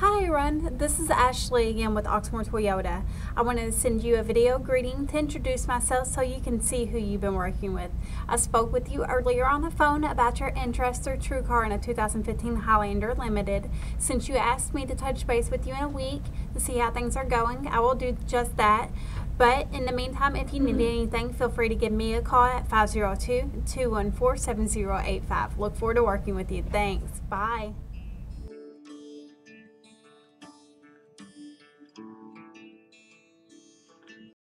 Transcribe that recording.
Hi, everyone. This is Ashley again with Oxmoor Toyota. I wanted to send you a video greeting to introduce myself so you can see who you've been working with. I spoke with you earlier on the phone about your interest through TrueCar in a 2015 Highlander Limited. Since you asked me to touch base with you in a week to see how things are going, I will do just that. But in the meantime, if you need anything, feel free to give me a call at 502 214 7085. Look forward to working with you. Thanks. Bye.